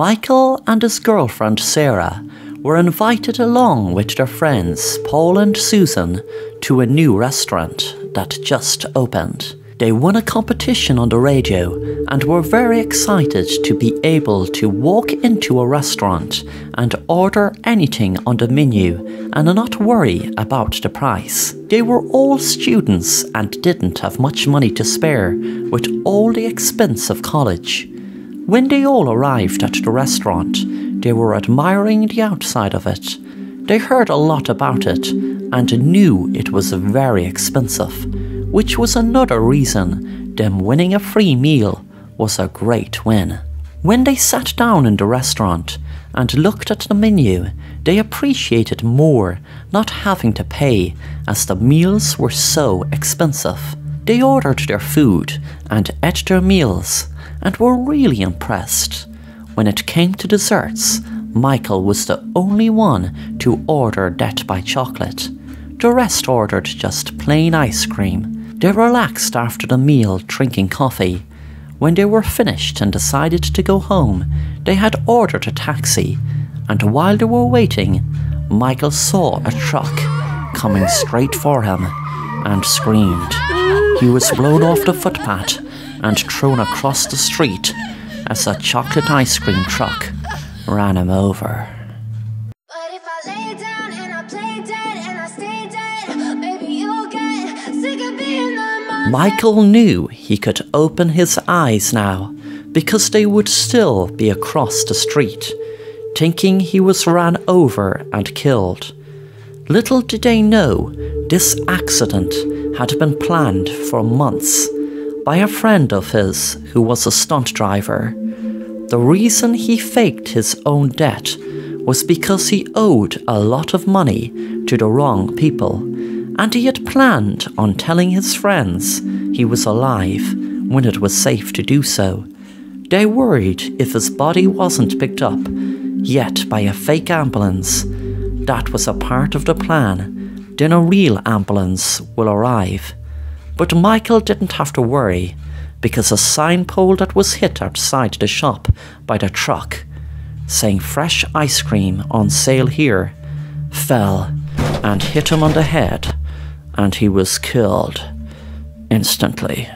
Michael and his girlfriend Sarah were invited along with their friends Paul and Susan to a new restaurant that just opened. They won a competition on the radio and were very excited to be able to walk into a restaurant and order anything on the menu and not worry about the price. They were all students and didn't have much money to spare with all the expense of college. When they all arrived at the restaurant, they were admiring the outside of it. They heard a lot about it and knew it was very expensive which was another reason them winning a free meal was a great win. When they sat down in the restaurant and looked at the menu, they appreciated more not having to pay as the meals were so expensive. They ordered their food and ate their meals and were really impressed. When it came to desserts, Michael was the only one to order Death by Chocolate. The rest ordered just plain ice cream. They relaxed after the meal drinking coffee. When they were finished and decided to go home, they had ordered a taxi, and while they were waiting, Michael saw a truck coming straight for him and screamed. He was blown off the footpath and thrown across the street as a chocolate ice cream truck ran him over. But if I lay down and I play dead and I stay dead, maybe you'll get sick of being the monster. Michael knew he could open his eyes now because they would still be across the street, thinking he was ran over and killed. Little did they know this accident had been planned for months by a friend of his who was a stunt driver. The reason he faked his own death was because he owed a lot of money to the wrong people, and he had planned on telling his friends he was alive when it was safe to do so. They worried if his body wasn't picked up yet by a fake ambulance. That was a part of the plan. Then a real ambulance will arrive. But Michael didn't have to worry because a sign pole that was hit outside the shop by the truck saying fresh ice cream on sale here fell and hit him on the head and he was killed instantly.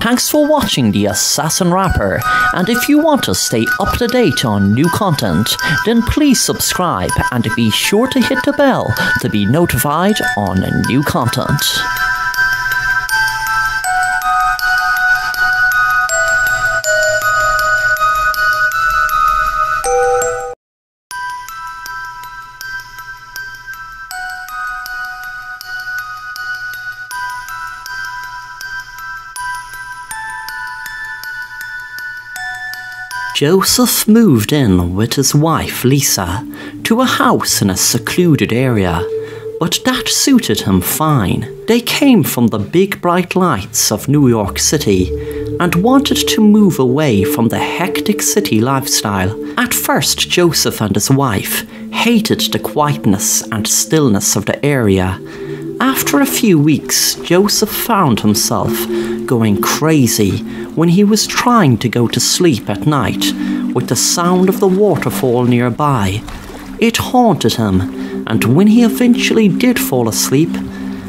Thanks for watching The Assassin Rapper, and if you want to stay up to date on new content, then please subscribe and be sure to hit the bell to be notified on new content. Joseph moved in with his wife Lisa to a house in a secluded area, but that suited him fine. They came from the big bright lights of New York City and wanted to move away from the hectic city lifestyle. At first, Joseph and his wife hated the quietness and stillness of the area. After a few weeks, Joseph found himself going crazy when he was trying to go to sleep at night with the sound of the waterfall nearby. It haunted him, and when he eventually did fall asleep,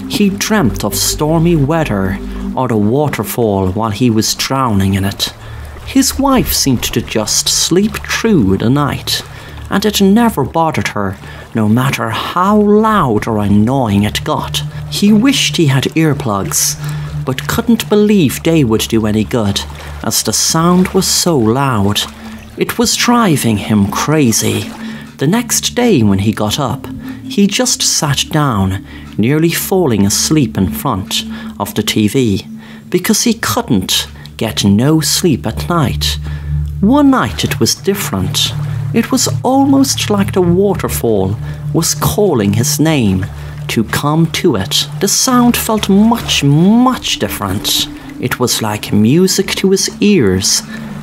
he dreamt of stormy weather or the waterfall while he was drowning in it. His wife seemed to just sleep through the night, and it never bothered her, no matter how loud or annoying it got. He wished he had earplugs, but couldn't believe they would do any good, as the sound was so loud. It was driving him crazy. The next day, when he got up, he just sat down, nearly falling asleep in front of the TV, because he couldn't get no sleep at night. One night it was different. It was almost like the waterfall was calling his name to come to it. The sound felt much, much different. It was like music to his ears.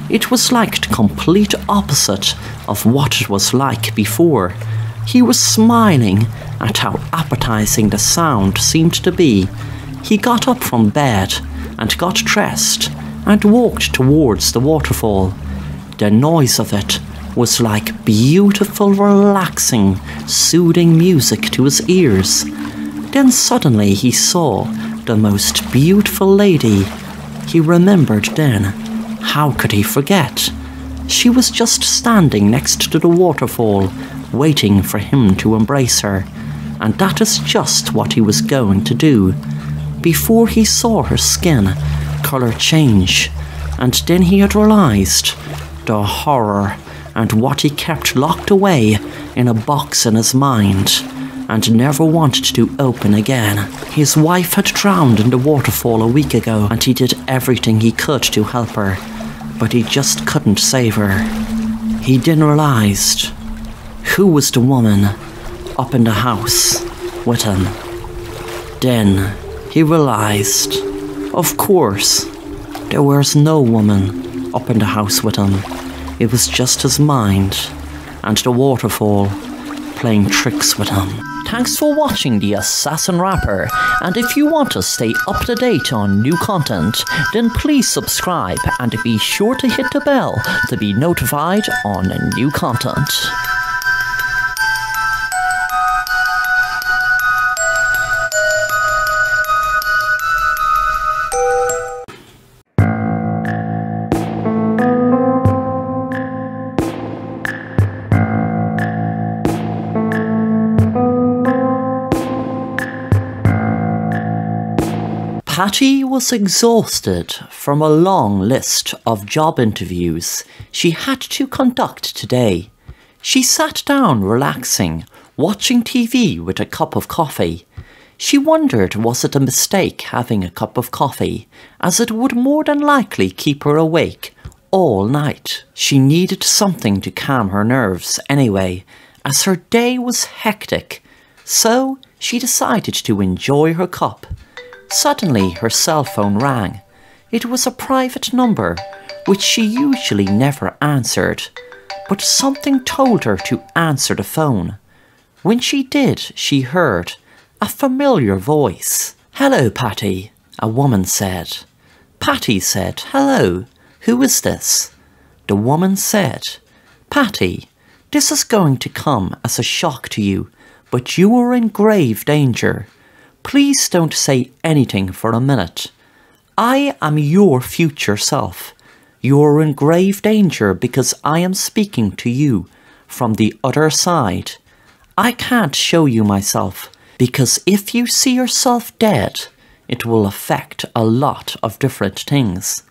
It was like the complete opposite of what it was like before. He was smiling at how appetizing the sound seemed to be. He got up from bed and got dressed and walked towards the waterfall. The noise of it was like beautiful, relaxing, soothing music to his ears. Then suddenly he saw the most beautiful lady. He remembered then. How could he forget? She was just standing next to the waterfall, waiting for him to embrace her, and that is just what he was going to do. Before he saw her skin colour change, and then he had realised the horror and what he kept locked away in a box in his mind and never wanted to open again. His wife had drowned in the waterfall a week ago, and he did everything he could to help her, but he just couldn't save her. He then realised who was the woman up in the house with him. Then he realised, of course, there was no woman up in the house with him. It was just his mind and the waterfall playing tricks with him. Thanks for watching The Assassin Rapper, and if you want to stay up to date on new content, then please subscribe and be sure to hit the bell to be notified on new content. Was exhausted from a long list of job interviews she had to conduct today. She sat down relaxing, watching TV with a cup of coffee. She wondered was it a mistake having a cup of coffee, as it would more than likely keep her awake all night. She needed something to calm her nerves anyway, as her day was hectic, so she decided to enjoy her cup. Suddenly, her cell phone rang. It was a private number, which she usually never answered, but something told her to answer the phone. When she did, she heard a familiar voice. Hello, Patty, a woman said. Patty said, Hello, who is this? The woman said, Patty, this is going to come as a shock to you, but you are in grave danger. Please don't say anything for a minute. I am your future self. You're in grave danger because I am speaking to you from the other side. I can't show you myself because if you see yourself dead, it will affect a lot of different things.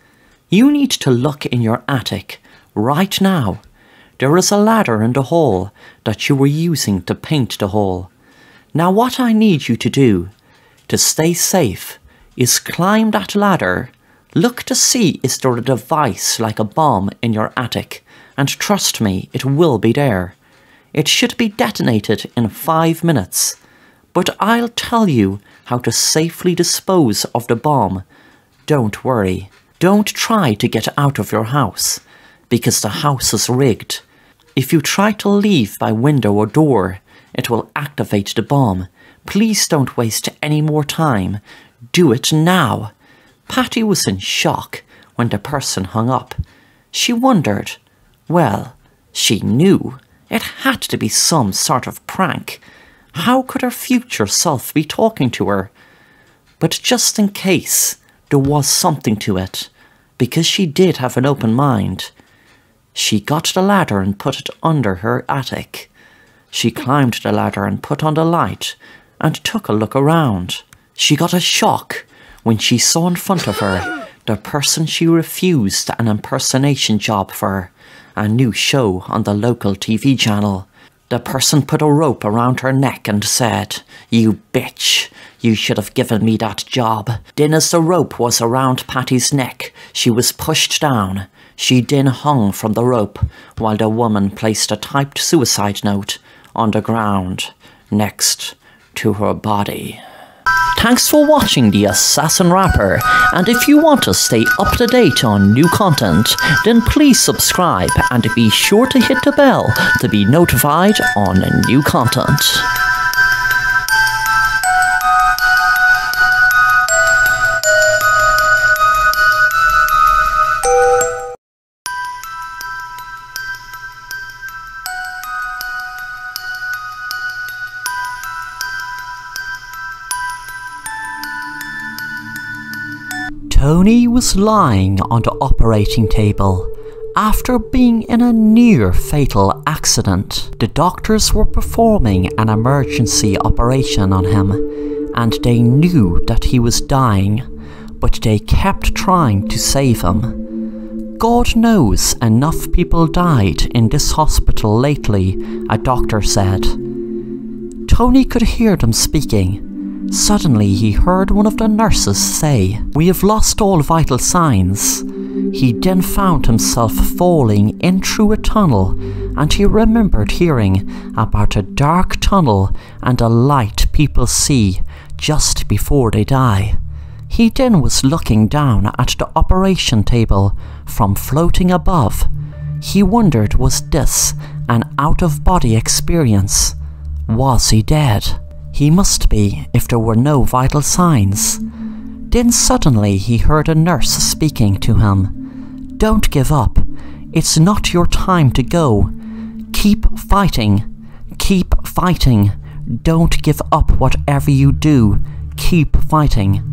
You need to look in your attic right now. There is a ladder in the hall that you were using to paint the hall. Now, what I need you to do to stay safe is climb that ladder, look to see is there a device like a bomb in your attic, and trust me, it will be there. It should be detonated in five minutes, but I'll tell you how to safely dispose of the bomb. Don't worry. Don't try to get out of your house, because the house is rigged. If you try to leave by window or door, it will activate the bomb Please don't waste any more time. Do it now. Patty was in shock when the person hung up. She wondered. Well, she knew it had to be some sort of prank. How could her future self be talking to her? But just in case there was something to it, because she did have an open mind, she got the ladder and put it under her attic. She climbed the ladder and put on the light and took a look around. She got a shock when she saw in front of her the person she refused an impersonation job for, a new show on the local TV channel. The person put a rope around her neck and said, You bitch, you should have given me that job. Then, as the rope was around Patty's neck, she was pushed down. She then hung from the rope while the woman placed a typed suicide note on the ground next to her body. Thanks for watching The Assassin Rapper, and if you want to stay up to date on new content, then please subscribe and be sure to hit the bell to be notified on new content. Tony was lying on the operating table after being in a near fatal accident. The doctors were performing an emergency operation on him and they knew that he was dying, but they kept trying to save him. God knows enough people died in this hospital lately, a doctor said. Tony could hear them speaking. Suddenly, he heard one of the nurses say, We have lost all vital signs. He then found himself falling in through a tunnel, and he remembered hearing about a dark tunnel and a light people see just before they die. He then was looking down at the operation table from floating above. He wondered was this an out of body experience? Was he dead? He must be if there were no vital signs. Then suddenly he heard a nurse speaking to him. Don't give up. It's not your time to go. Keep fighting. Keep fighting. Don't give up whatever you do. Keep fighting.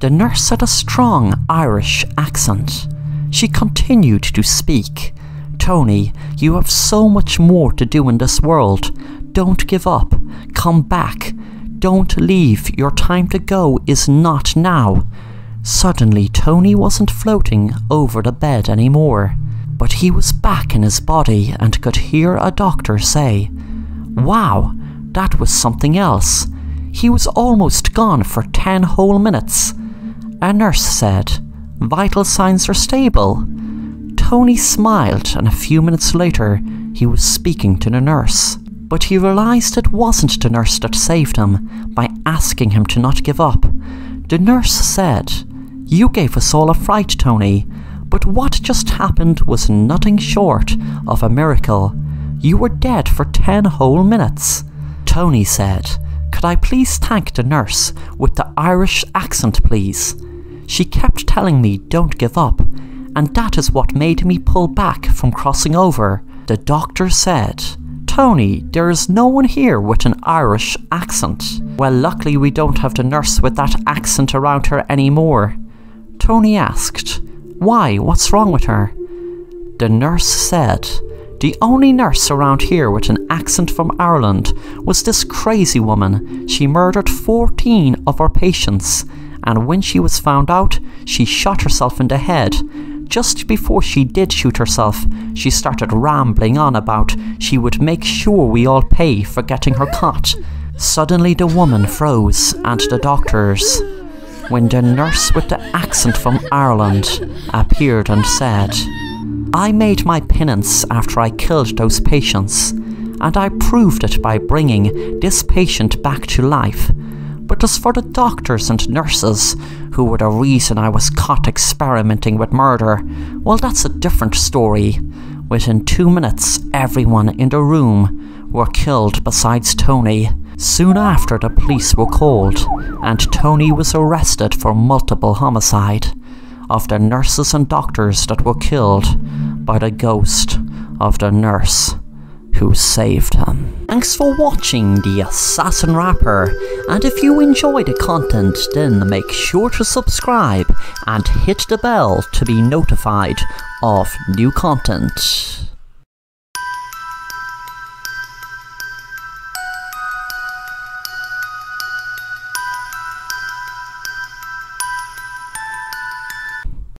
The nurse had a strong Irish accent. She continued to speak. Tony, you have so much more to do in this world. Don't give up. Come back. Don't leave. Your time to go is not now. Suddenly, Tony wasn't floating over the bed anymore, but he was back in his body and could hear a doctor say, Wow, that was something else. He was almost gone for 10 whole minutes. A nurse said, Vital signs are stable. Tony smiled, and a few minutes later, he was speaking to the nurse. But he realised it wasn't the nurse that saved him by asking him to not give up. The nurse said, You gave us all a fright, Tony, but what just happened was nothing short of a miracle. You were dead for 10 whole minutes. Tony said, Could I please thank the nurse with the Irish accent, please? She kept telling me don't give up, and that is what made me pull back from crossing over. The doctor said, Tony, there is no one here with an Irish accent. Well, luckily we don't have the nurse with that accent around her anymore. Tony asked, Why? What's wrong with her? The nurse said, The only nurse around here with an accent from Ireland was this crazy woman. She murdered 14 of our patients, and when she was found out, she shot herself in the head just before she did shoot herself, she started rambling on about she would make sure we all pay for getting her caught. Suddenly the woman froze, and the doctors, when the nurse with the accent from Ireland appeared and said, I made my penance after I killed those patients, and I proved it by bringing this patient back to life. But as for the doctors and nurses, who were the reason I was caught experimenting with murder, well, that's a different story. Within two minutes, everyone in the room were killed besides Tony. Soon after, the police were called, and Tony was arrested for multiple homicide of the nurses and doctors that were killed by the ghost of the nurse who saved him. Thanks for watching The Assassin Rapper, and if you enjoy the content then make sure to subscribe and hit the bell to be notified of new content.